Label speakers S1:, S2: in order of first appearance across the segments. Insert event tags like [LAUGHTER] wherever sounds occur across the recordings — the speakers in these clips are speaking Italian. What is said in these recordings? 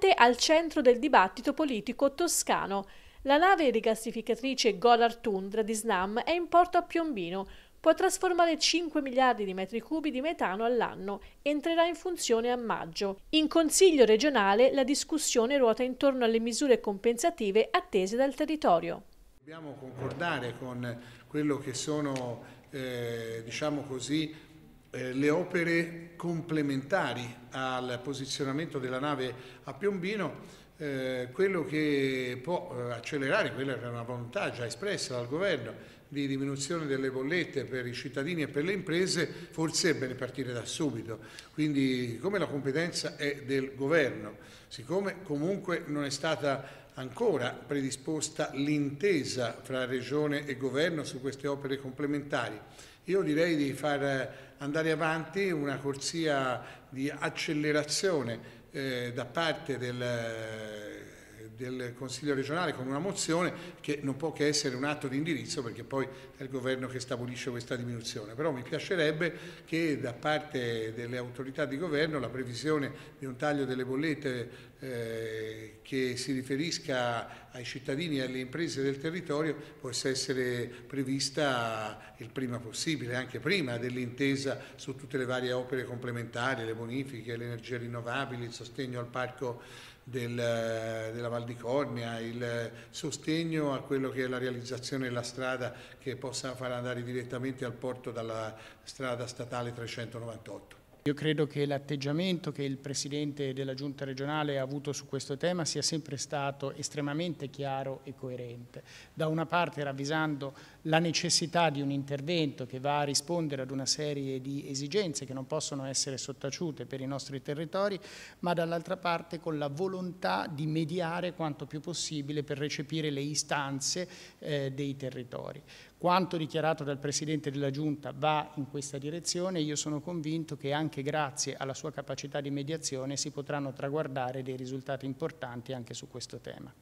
S1: L'ambiente al centro del dibattito politico toscano. La nave rigassificatrice Golar Tundra di Snam è in porto a Piombino, può trasformare 5 miliardi di metri cubi di metano all'anno, entrerà in funzione a maggio. In Consiglio regionale la discussione ruota intorno alle misure compensative attese dal territorio.
S2: Dobbiamo concordare con quello che sono, eh, diciamo così, eh, le opere complementari al posizionamento della nave a Piombino eh, quello che può eh, accelerare, quella è una volontà già espressa dal governo di diminuzione delle bollette per i cittadini e per le imprese, forse è bene partire da subito. Quindi come la competenza è del governo, siccome comunque non è stata ancora predisposta l'intesa fra regione e governo su queste opere complementari, io direi di far andare avanti una corsia di accelerazione eh, da parte del, del, Consiglio regionale con una mozione che non può che essere un atto di indirizzo perché poi è il governo che stabilisce questa diminuzione. Però mi piacerebbe che da parte delle autorità di governo la previsione di un taglio delle bollette eh, che si riferisca ai cittadini e alle imprese del territorio possa essere prevista il prima possibile, anche prima dell'intesa su tutte le varie opere complementari, le bonifiche, le energie rinnovabili, il sostegno al parco del, della Val di Cornia, il sostegno a quello che è la realizzazione della strada che possa far andare direttamente al porto dalla strada statale 398.
S3: Io credo che l'atteggiamento che il Presidente della Giunta regionale ha avuto su questo tema sia sempre stato estremamente chiaro e coerente. Da una parte ravvisando la necessità di un intervento che va a rispondere ad una serie di esigenze che non possono essere sottaciute per i nostri territori, ma dall'altra parte con la volontà di mediare quanto più possibile per recepire le istanze eh, dei territori. Quanto dichiarato dal Presidente della Giunta va in questa direzione, io sono convinto che anche grazie alla sua capacità di mediazione si potranno traguardare dei risultati importanti anche su questo tema.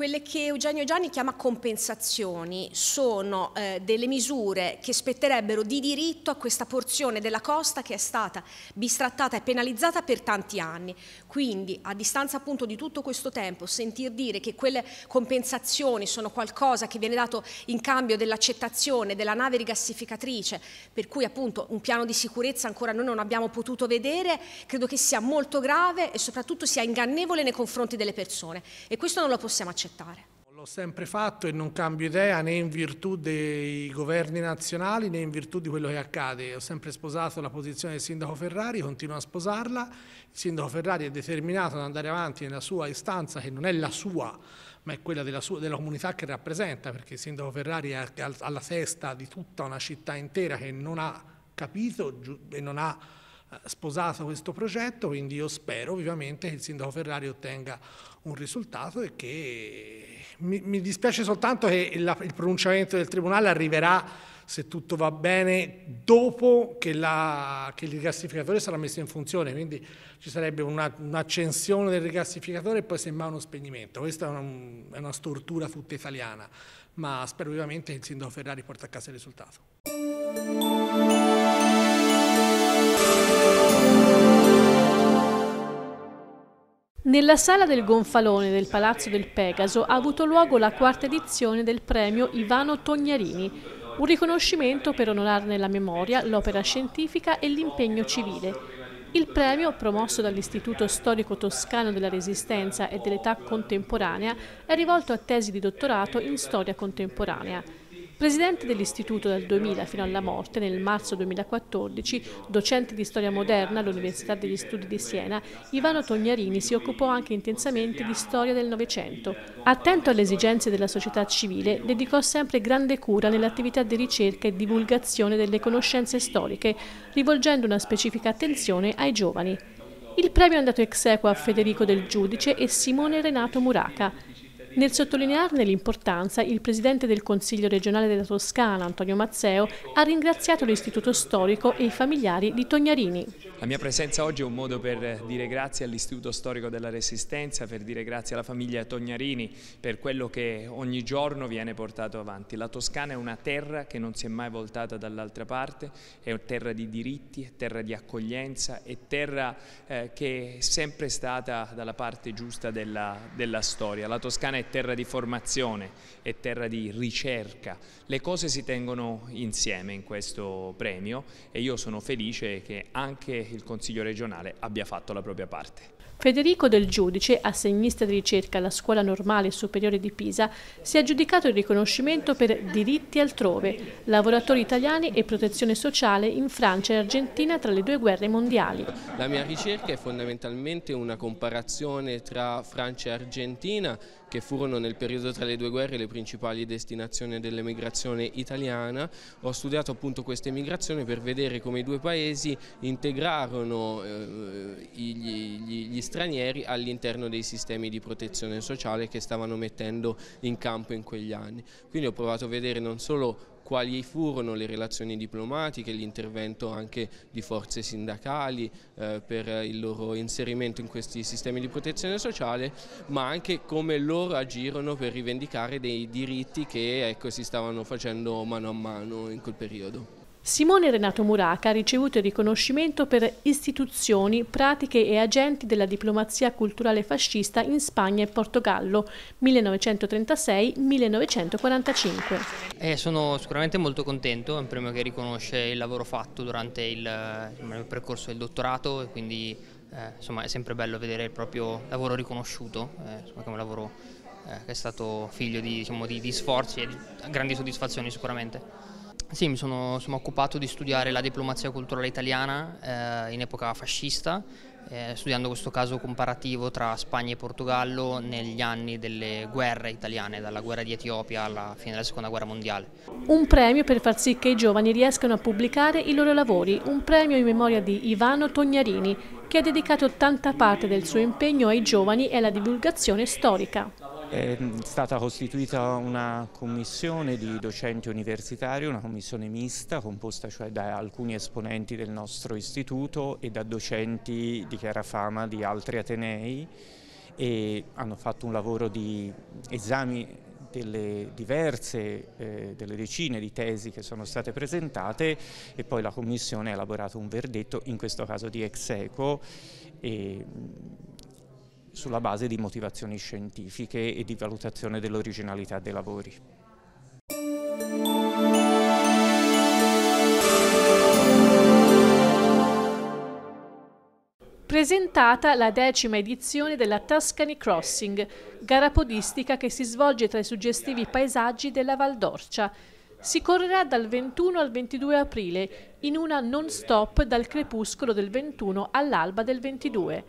S4: Quelle che Eugenio Gianni chiama compensazioni sono eh, delle misure che spetterebbero di diritto a questa porzione della costa che è stata bistrattata e penalizzata per tanti anni. Quindi, a distanza appunto di tutto questo tempo, sentir dire che quelle compensazioni sono qualcosa che viene dato in cambio dell'accettazione della nave rigassificatrice, per cui appunto un piano di sicurezza ancora noi non abbiamo potuto vedere, credo che sia molto grave e soprattutto sia ingannevole nei confronti delle persone. E questo non lo possiamo accettare accettare.
S5: L'ho sempre fatto e non cambio idea né in virtù dei governi nazionali né in virtù di quello che accade. Ho sempre sposato la posizione del sindaco Ferrari, continuo a sposarla. Il sindaco Ferrari è determinato ad andare avanti nella sua istanza, che non è la sua, ma è quella della, sua, della comunità che rappresenta, perché il sindaco Ferrari è alla testa di tutta una città intera che non ha capito e non ha sposato questo progetto, quindi io spero vivamente che il sindaco Ferrari ottenga un risultato e che mi, mi dispiace soltanto che il, il, pronunciamento del Tribunale arriverà se tutto va bene dopo che, la, che il rigassificatore sarà messo in funzione, quindi ci sarebbe una, un'accensione del rigassificatore e poi semmai uno spegnimento. Questa è una, è una stortura tutta italiana, ma spero vivamente che il sindaco Ferrari porti a casa il risultato.
S1: Nella sala del Gonfalone del Palazzo del Pegaso ha avuto luogo la quarta edizione del premio Ivano Tognarini, un riconoscimento per onorarne la memoria, l'opera scientifica e l'impegno civile. Il premio, promosso dall'Istituto Storico Toscano della Resistenza e dell'Età Contemporanea, è rivolto a tesi di dottorato in storia contemporanea. Presidente dell'istituto dal 2000 fino alla morte, nel marzo 2014, docente di storia moderna all'Università degli Studi di Siena, Ivano Tognarini si occupò anche intensamente di storia del Novecento. Attento alle esigenze della società civile, dedicò sempre grande cura nell'attività di ricerca e divulgazione delle conoscenze storiche, rivolgendo una specifica attenzione ai giovani. Il premio è andato ex equo a Federico del Giudice e Simone Renato Muraca. Nel sottolinearne l'importanza, il Presidente del Consiglio regionale della Toscana, Antonio Mazzeo, ha ringraziato l'Istituto Storico e i familiari di Tognarini.
S6: La mia presenza oggi è un modo per dire grazie all'Istituto Storico della Resistenza, per dire grazie alla famiglia Tognarini per quello che ogni giorno viene portato avanti. La Toscana è una terra che non si è mai voltata dall'altra parte, è terra di diritti, è terra di accoglienza, è terra eh, che è sempre stata dalla parte giusta della, della storia. La Toscana è terra di formazione, è terra di ricerca. Le cose si tengono insieme in questo premio e io sono felice che anche il Consiglio regionale abbia fatto la propria parte.
S1: Federico Del Giudice, assegnista di ricerca alla Scuola Normale Superiore di Pisa, si è aggiudicato il riconoscimento per diritti altrove, lavoratori italiani e protezione sociale in Francia e Argentina tra le due guerre mondiali.
S7: La mia ricerca è fondamentalmente una comparazione tra Francia e Argentina che furono nel periodo tra le due guerre le principali destinazioni dell'emigrazione italiana. Ho studiato appunto questa emigrazione per vedere come i due paesi integrarono eh, gli, gli, gli stranieri all'interno dei sistemi di protezione sociale che stavano mettendo in campo in quegli anni. Quindi ho provato a vedere non solo quali furono le relazioni diplomatiche, l'intervento anche di forze sindacali eh, per il loro inserimento in questi sistemi di protezione sociale, ma anche come loro agirono per rivendicare dei diritti che ecco, si stavano facendo mano a mano in quel periodo.
S1: Simone Renato Muraca ha ricevuto il riconoscimento per istituzioni, pratiche e agenti della diplomazia culturale fascista in Spagna e Portogallo 1936-1945.
S8: Eh, sono sicuramente molto contento, è un premio che riconosce il lavoro fatto durante il, il percorso del dottorato e quindi eh, insomma, è sempre bello vedere il proprio lavoro riconosciuto, eh, insomma, che è un lavoro eh, che è stato figlio di, diciamo, di, di sforzi e di grandi soddisfazioni sicuramente. Sì, mi sono, sono, occupato di studiare la diplomazia culturale italiana eh, in epoca fascista, eh, studiando questo caso comparativo tra Spagna e Portogallo negli anni delle guerre italiane, dalla guerra di Etiopia alla fine della seconda guerra mondiale.
S1: Un premio per far sì che i giovani riescano a pubblicare i loro lavori, un premio in memoria di Ivano Tognarini, che ha dedicato tanta parte del suo impegno ai giovani e alla divulgazione storica.
S9: È stata costituita una commissione di docenti universitari, una commissione mista composta cioè da alcuni esponenti del nostro istituto e da docenti di chiara fama di altri atenei e hanno fatto un lavoro di esami delle diverse, eh, delle decine di tesi che sono state presentate e poi la Commissione ha elaborato un verdetto, in questo caso di ex equo, e, sulla base di motivazioni scientifiche e di valutazione dell'originalità dei lavori.
S1: Presentata la decima edizione della Tuscany Crossing, gara podistica che si svolge tra i suggestivi paesaggi della Val d'Orcia. Si correrà dal 21 al 22 aprile, in una non-stop dal crepuscolo del 21 all'alba del 22.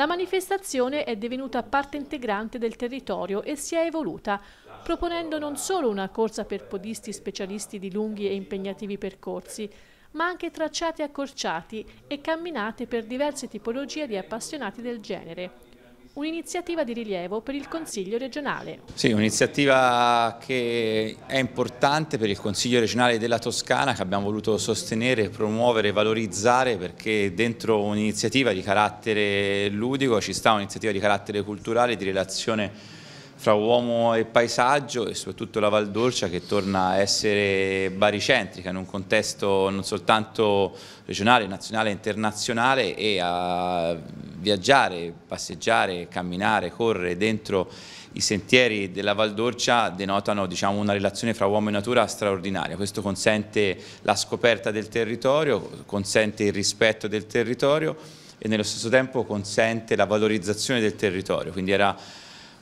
S1: La manifestazione è divenuta parte integrante del territorio e si è evoluta, proponendo non solo una corsa per podisti specialisti di lunghi e impegnativi percorsi, ma anche tracciati accorciati e camminate per diverse tipologie di appassionati del genere un'iniziativa di rilievo per il Consiglio regionale.
S10: Sì, un'iniziativa che è importante per il Consiglio regionale della Toscana che abbiamo voluto sostenere, promuovere e valorizzare perché dentro un'iniziativa di carattere ludico ci sta un'iniziativa di carattere culturale, di relazione fra uomo e paesaggio e soprattutto la Val d'Orcia che torna a essere baricentrica in un contesto non soltanto regionale, nazionale e internazionale e a viaggiare, passeggiare, camminare, correre dentro i sentieri della Val d'Orcia denotano diciamo, una relazione fra uomo e natura straordinaria. Questo consente la scoperta del territorio, consente il rispetto del territorio e nello stesso tempo consente la valorizzazione del territorio. Quindi era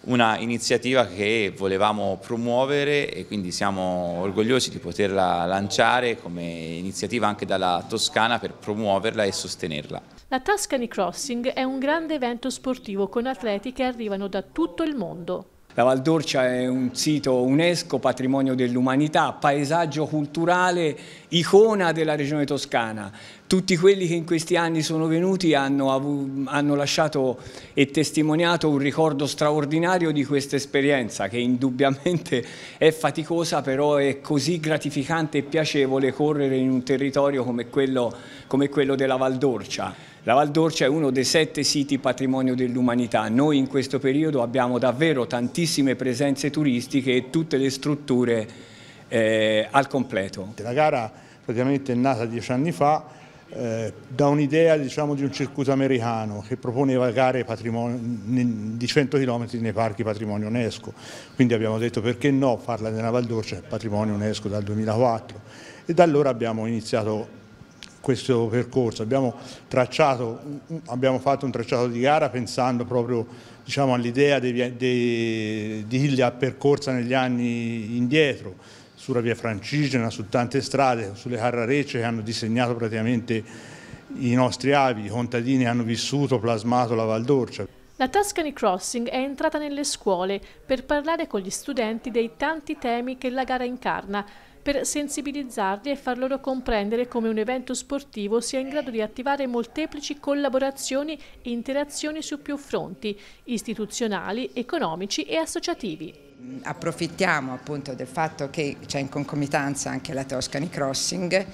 S10: una iniziativa che volevamo promuovere e quindi siamo orgogliosi di poterla lanciare come iniziativa anche dalla Toscana per promuoverla e sostenerla.
S1: La Tuscany Crossing è un grande evento sportivo con atleti che arrivano da tutto il mondo.
S11: La Val d'Orcia è un sito UNESCO, patrimonio dell'umanità, paesaggio culturale, icona della regione toscana. Tutti quelli che in questi anni sono venuti hanno, hanno lasciato e testimoniato un ricordo straordinario di questa esperienza che indubbiamente [LAUGHS] è faticosa però è così gratificante e piacevole correre in un territorio come quello, come quello della Val d'Orcia. La Val d'Orcia è uno dei sette siti patrimonio dell'umanità. Noi in questo periodo abbiamo davvero tantissime presenze turistiche e tutte le strutture eh, al completo.
S12: La gara praticamente è nata dieci anni fa eh, da un'idea diciamo, di un circuito americano che proponeva gare di 100 km nei parchi patrimonio UNESCO. Quindi abbiamo detto perché no farla nella Val d'Orcia, patrimonio UNESCO dal 2004 e da allora abbiamo iniziato questo percorso. Abbiamo, tracciato, abbiamo fatto un tracciato di gara pensando proprio diciamo, all'idea di Iglia percorsa negli anni indietro, sulla via Francigena, su tante strade, sulle carrarecce che hanno disegnato praticamente i nostri avi, i contadini hanno vissuto, plasmato la Val d'Orcia.
S1: La Tuscany Crossing è entrata nelle scuole per parlare con gli studenti dei tanti temi che la gara incarna, per sensibilizzarli e far loro comprendere come un evento sportivo sia in grado di attivare molteplici collaborazioni e interazioni su più fronti, istituzionali, economici e associativi.
S13: Approfittiamo appunto del fatto che c'è in concomitanza anche la Toscany Crossing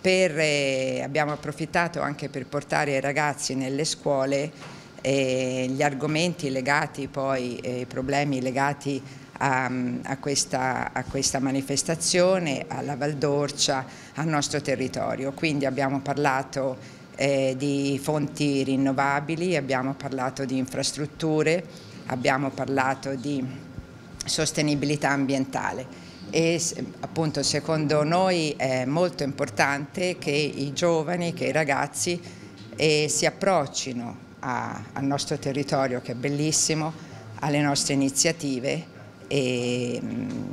S13: per, eh, abbiamo approfittato anche per portare ai ragazzi nelle scuole eh, gli argomenti legati poi, eh, i problemi legati a, a, questa, a questa manifestazione, alla Valdorcia, al nostro territorio. Quindi abbiamo parlato eh, di fonti rinnovabili, abbiamo parlato di infrastrutture, abbiamo parlato di sostenibilità ambientale e appunto secondo noi è molto importante che i giovani, che i ragazzi eh, si approccino a, al nostro territorio che è bellissimo, alle nostre iniziative e,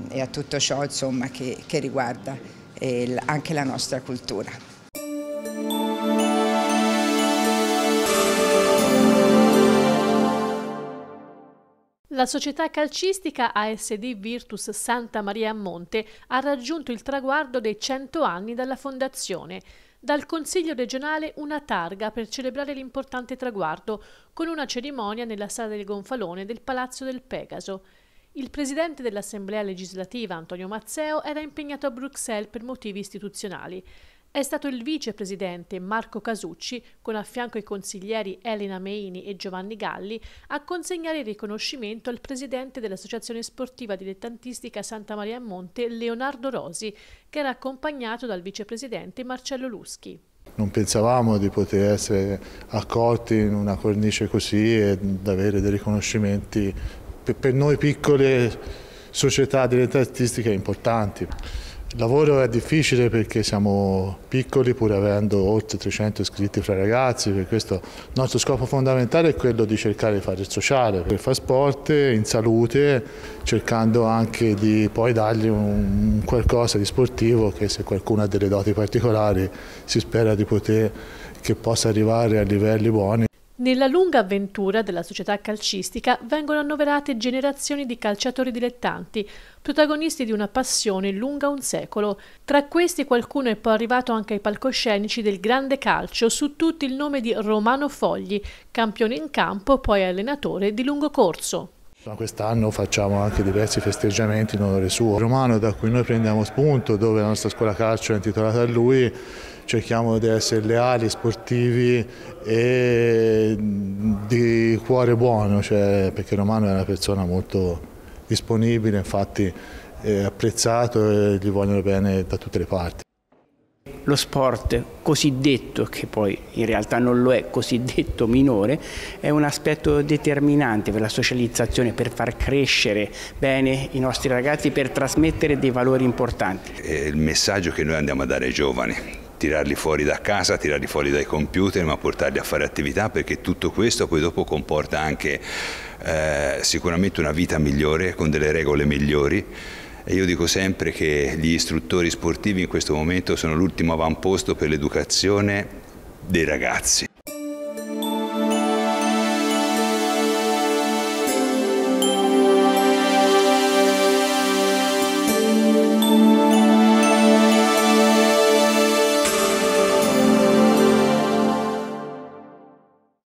S13: e a tutto ciò insomma, che, che riguarda eh, anche la nostra cultura.
S1: La società calcistica ASD Virtus Santa Maria a Monte ha raggiunto il traguardo dei 100 anni dalla fondazione. Dal Consiglio regionale una targa per celebrare l'importante traguardo, con una cerimonia nella sala del Gonfalone del Palazzo del Pegaso. Il presidente dell'Assemblea legislativa, Antonio Mazzeo, era impegnato a Bruxelles per motivi istituzionali. È stato il vicepresidente Marco Casucci, con a fianco i consiglieri Elena Meini e Giovanni Galli, a consegnare il riconoscimento al presidente dell'Associazione Sportiva Dilettantistica Santa Maria Monte, Leonardo Rosi, che era accompagnato dal vicepresidente Marcello Luschi.
S14: Non pensavamo di poter essere accolti in una cornice così e di avere dei riconoscimenti per noi piccole società dilettantistiche importanti. Il lavoro è difficile perché siamo piccoli pur avendo oltre 300 iscritti fra ragazzi, per questo il nostro scopo fondamentale è quello di cercare di fare il sociale, per fare sport in salute, cercando anche di poi dargli un qualcosa di sportivo che se qualcuno ha delle doti particolari si spera di poter, che possa arrivare a livelli buoni.
S1: Nella lunga avventura della società calcistica vengono annoverate generazioni di calciatori dilettanti, protagonisti di una passione lunga un secolo. Tra questi qualcuno è poi arrivato anche ai palcoscenici del grande calcio, su tutti il nome di Romano Fogli, campione in campo, poi allenatore di lungo corso.
S14: Quest'anno facciamo anche diversi festeggiamenti in onore suo. Romano da cui noi prendiamo spunto, dove la nostra scuola calcio è intitolata a lui, cerchiamo di essere leali, sportivi e di cuore buono, cioè, perché Romano è una persona molto disponibile, infatti è apprezzato e gli vogliono bene da tutte le parti.
S15: Lo sport cosiddetto, che poi in realtà non lo è, cosiddetto minore, è un aspetto determinante per la socializzazione, per far crescere bene i nostri ragazzi, per trasmettere dei valori importanti.
S16: È il messaggio che noi andiamo a dare ai giovani, tirarli fuori da casa, tirarli fuori dai computer, ma portarli a fare attività perché tutto questo poi dopo comporta anche eh, sicuramente una vita migliore, con delle regole migliori. E io dico sempre che gli istruttori sportivi in questo momento sono l'ultimo avamposto per l'educazione dei ragazzi.